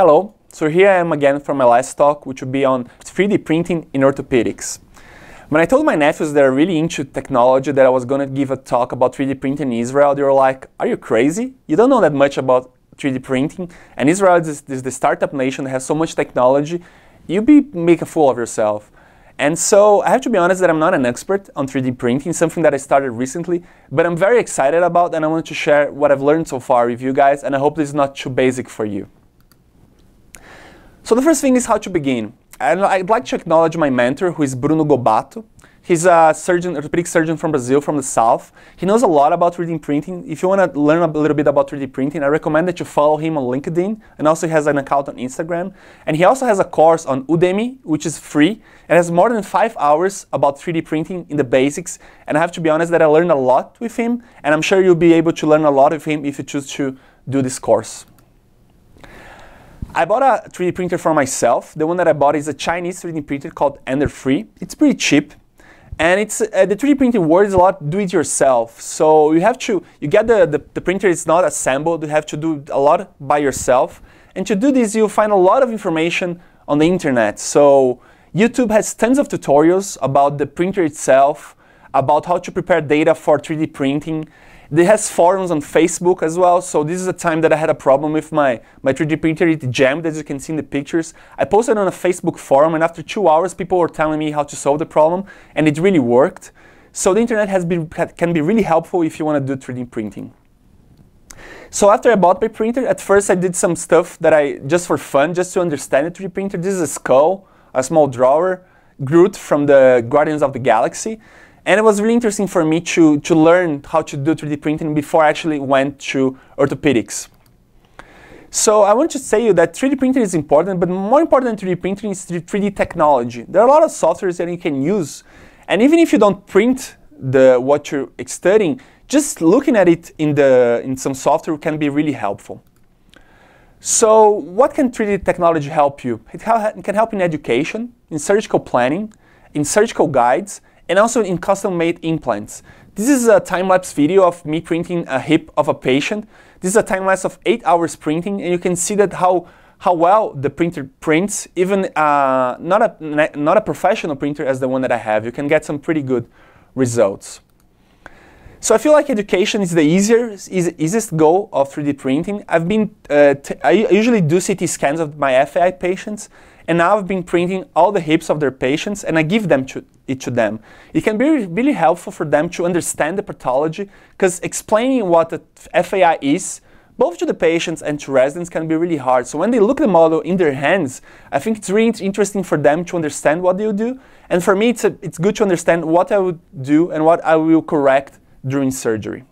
Hello, so here I am again for my last talk, which will be on 3D printing in orthopedics. When I told my nephews that are really into technology that I was going to give a talk about 3D printing in Israel, they were like, are you crazy? You don't know that much about 3D printing, and Israel is, is the startup nation that has so much technology, you be make a fool of yourself. And so I have to be honest that I'm not an expert on 3D printing, something that I started recently, but I'm very excited about and I want to share what I've learned so far with you guys, and I hope this is not too basic for you. So the first thing is how to begin. And I'd like to acknowledge my mentor, who is Bruno Gobbato. He's a surgeon, orthopedic surgeon from Brazil, from the south. He knows a lot about 3D printing. If you want to learn a little bit about 3D printing, I recommend that you follow him on LinkedIn, and also he has an account on Instagram. And he also has a course on Udemy, which is free. It has more than five hours about 3D printing in the basics. And I have to be honest that I learned a lot with him, and I'm sure you'll be able to learn a lot with him if you choose to do this course. I bought a 3D printer for myself. The one that I bought is a Chinese 3D printer called Ender 3. It's pretty cheap. And it's uh, the 3D printing world is a lot do it yourself. So you have to, you get the, the, the printer is not assembled, you have to do a lot by yourself. And to do this, you'll find a lot of information on the internet. So YouTube has tons of tutorials about the printer itself, about how to prepare data for 3D printing. It has forums on Facebook as well. So this is a time that I had a problem with my, my 3D printer. It jammed, as you can see in the pictures. I posted on a Facebook forum, and after two hours, people were telling me how to solve the problem, and it really worked. So the internet has been, can be really helpful if you want to do 3D printing. So after I bought my printer, at first I did some stuff that I, just for fun, just to understand the 3D printer. This is a skull, a small drawer, Groot from the Guardians of the Galaxy. And it was really interesting for me to, to learn how to do 3D printing before I actually went to orthopedics. So I want to say you that 3D printing is important, but more important than 3D printing is 3D technology. There are a lot of softwares that you can use. And even if you don't print the, what you're studying, just looking at it in, the, in some software can be really helpful. So what can 3D technology help you? It, it can help in education, in surgical planning, in surgical guides, and also in custom-made implants. This is a time-lapse video of me printing a hip of a patient. This is a time-lapse of eight hours printing, and you can see that how how well the printer prints, even uh, not, a, not a professional printer as the one that I have. You can get some pretty good results. So I feel like education is the easier, easiest goal of 3D printing. I've been, uh, I usually do CT scans of my FAI patients, and now I've been printing all the hips of their patients and I give them to, it to them. It can be really helpful for them to understand the pathology because explaining what the FAI is, both to the patients and to residents can be really hard. So when they look at the model in their hands, I think it's really interesting for them to understand what they'll do. And for me, it's, a, it's good to understand what I would do and what I will correct during surgery.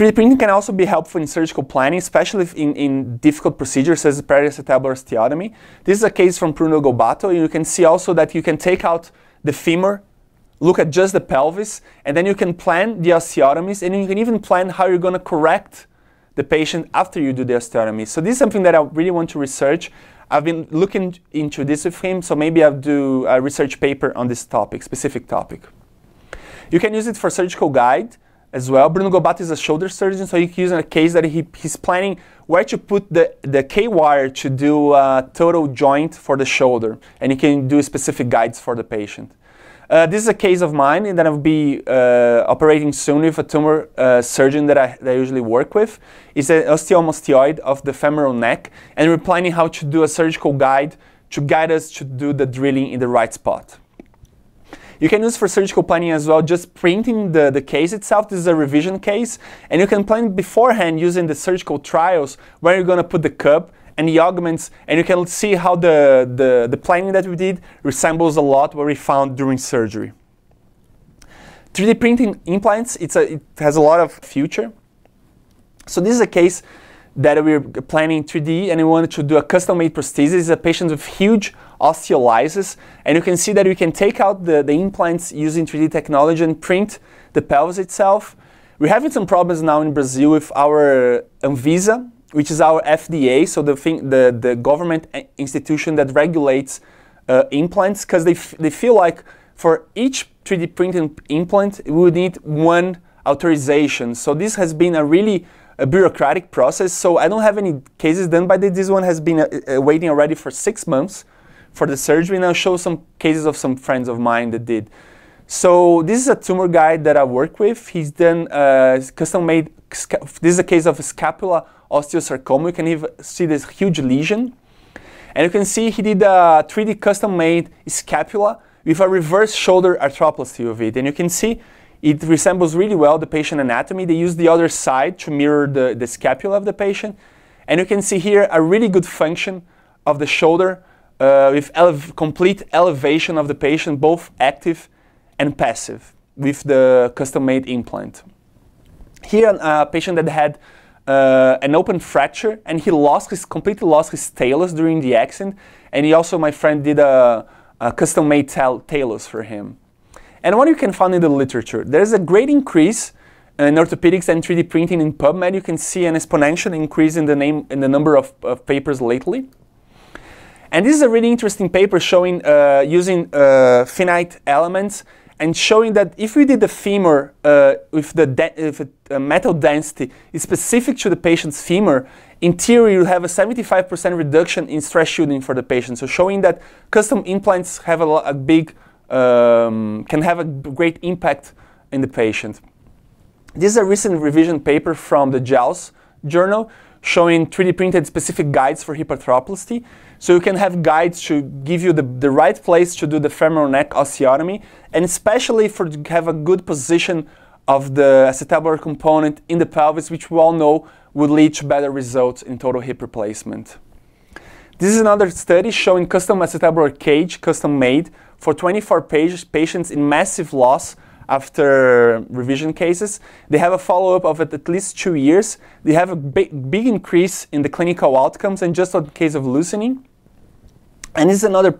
3D printing can also be helpful in surgical planning, especially in, in difficult procedures as periacetabular osteotomy. This is a case from Bruno Gobbato. You can see also that you can take out the femur, look at just the pelvis, and then you can plan the osteotomies, and you can even plan how you're going to correct the patient after you do the osteotomy. So this is something that I really want to research. I've been looking into this with him, so maybe I'll do a research paper on this topic, specific topic. You can use it for surgical guide as well. Bruno Gobbato is a shoulder surgeon, so he use in a case that he, he's planning where to put the, the K-wire to do a total joint for the shoulder, and he can do specific guides for the patient. Uh, this is a case of mine and that I'll be uh, operating soon with a tumor uh, surgeon that I, that I, usually work with. It's an osteomosteoid of the femoral neck, and we're planning how to do a surgical guide to guide us to do the drilling in the right spot. You can use for surgical planning as well, just printing the, the case itself. This is a revision case. And you can plan beforehand using the surgical trials where you're going to put the cup and the augments. And you can see how the, the, the planning that we did resembles a lot what we found during surgery. 3D printing implants, it's a, it has a lot of future. So this is a case that we're planning 3D and we wanted to do a custom-made prosthesis. A patient with huge osteolysis. And you can see that we can take out the, the implants using 3D technology and print the pelvis itself. We're having some problems now in Brazil with our Anvisa, which is our FDA, so the, thing, the, the government institution that regulates uh, implants, because they, they feel like for each 3D printed implant, we would need one authorization. So this has been a really a bureaucratic process. So I don't have any cases done by this. This one has been uh, uh, waiting already for six months for the surgery, and I'll show some cases of some friends of mine that did. So this is a tumor guide that I work with. He's done uh, custom-made. This is a case of a scapula osteosarcoma. You can even see this huge lesion, and you can see he did a 3D custom-made scapula with a reverse shoulder arthroplasty of it, and you can see it resembles really well the patient anatomy. They use the other side to mirror the, the scapula of the patient, and you can see here a really good function of the shoulder uh, with ele complete elevation of the patient, both active and passive with the custom-made implant. Here, a patient that had uh, an open fracture and he lost his completely lost his talus during the accident, and he also, my friend, did a, a custom-made talus for him. And what you can find in the literature, there's a great increase in orthopedics and 3D printing in PubMed. You can see an exponential increase in the name in the number of, of papers lately. And this is a really interesting paper showing uh, using uh, finite elements and showing that if we did the femur uh, with the with a metal density is specific to the patient's femur, in theory you have a 75% reduction in stress shielding for the patient. So showing that custom implants have a, a big um, can have a great impact in the patient. This is a recent revision paper from the JAWS journal showing 3D printed specific guides for hip arthroplasty. So you can have guides to give you the, the right place to do the femoral neck osteotomy, and especially for to have a good position of the acetabular component in the pelvis, which we all know would lead to better results in total hip replacement. This is another study showing custom acetabular cage, custom made, for 24 patients in massive loss after revision cases. They have a follow-up of at least two years. They have a big, increase in the clinical outcomes and just on case of loosening. And this is another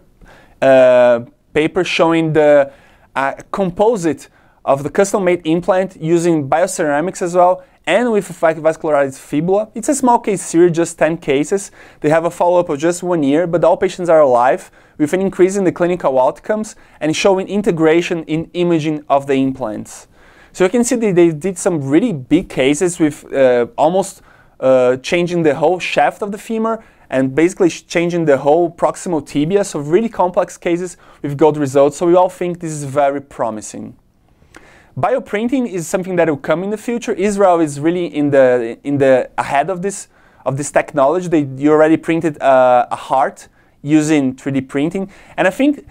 uh, paper showing the uh, composite of the custom-made implant using bioceramics as well and with vascularized fibula. It's a small case series, just 10 cases. They have a follow-up of just one year, but all patients are alive with an increase in the clinical outcomes and showing integration in imaging of the implants. So you can see that they did some really big cases with uh, almost uh, changing the whole shaft of the femur and basically changing the whole proximal tibia. So really complex cases with good results. So we all think this is very promising. Bioprinting is something that will come in the future. Israel is really in the in the ahead of this of this technology. They you already printed uh, a heart using 3D printing, and I think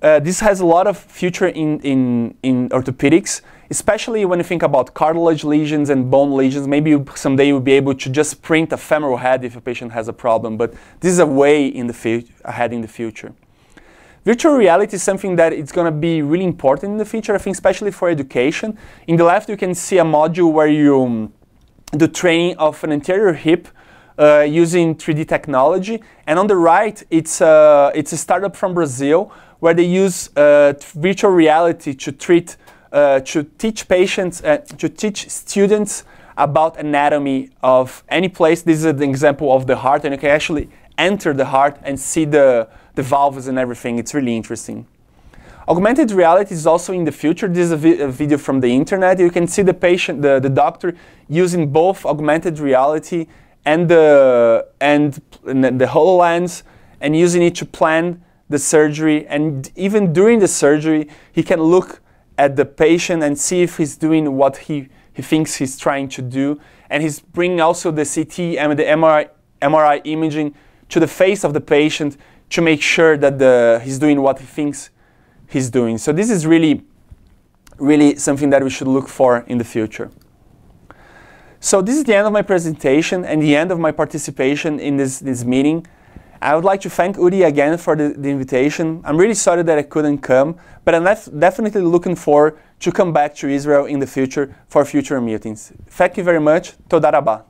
uh, this has a lot of future in in in orthopedics, especially when you think about cartilage lesions and bone lesions. Maybe you, someday you'll be able to just print a femoral head if a patient has a problem. But this is a way in the ahead in the future. Virtual reality is something that it's going to be really important in the future, I think, especially for education. In the left, you can see a module where you um, do training of an anterior hip uh, using 3D technology. And on the right, it's, uh, it's a startup from Brazil where they use uh, virtual reality to treat, uh, to teach patients, uh, to teach students about anatomy of any place. This is an example of the heart, and you can actually enter the heart and see the, the valves and everything. It's really interesting. Augmented reality is also in the future. This is a, vi a, video from the internet. You can see the patient, the, the doctor using both augmented reality and the, and, and the HoloLens and using it to plan the surgery. And even during the surgery, he can look at the patient and see if he's doing what he, he thinks he's trying to do. And he's bringing also the CT and the MRI, MRI imaging to the face of the patient to make sure that the, he's doing what he thinks he's doing. So this is really, really something that we should look for in the future. So this is the end of my presentation and the end of my participation in this, this meeting. I would like to thank Udi again for the, the invitation. I'm really sorry that I couldn't come, but I'm definitely looking forward to come back to Israel in the future for future meetings. Thank you very much. Toda rabah.